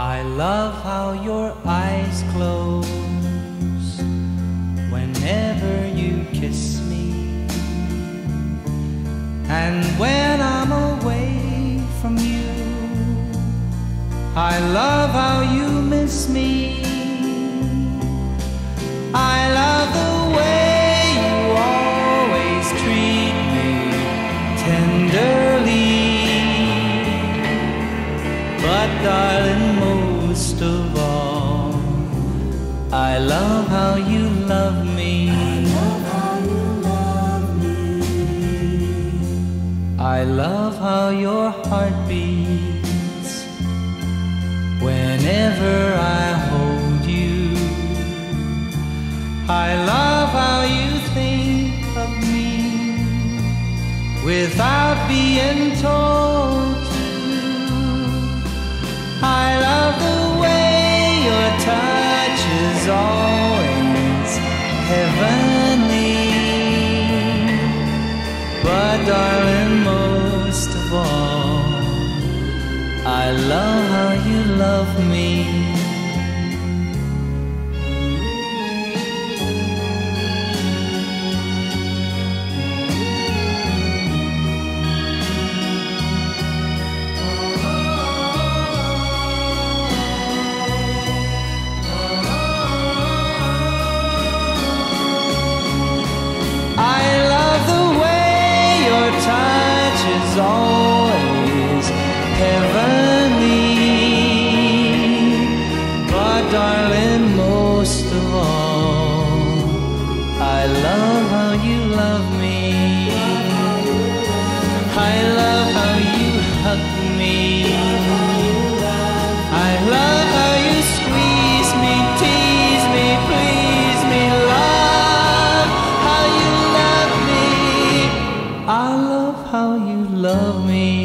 I love how your eyes close whenever you kiss me. And when I'm away from you, I love how you love how you love me. I love how your heart beats whenever I hold you. I love how you think of me without being told darling, most of all, I love how you love me. always heavenly. But darling, most of all, I love how you love me. I love how you hug me. I love how you squeeze me, tease me, please me, love how you love me. I love how you love me.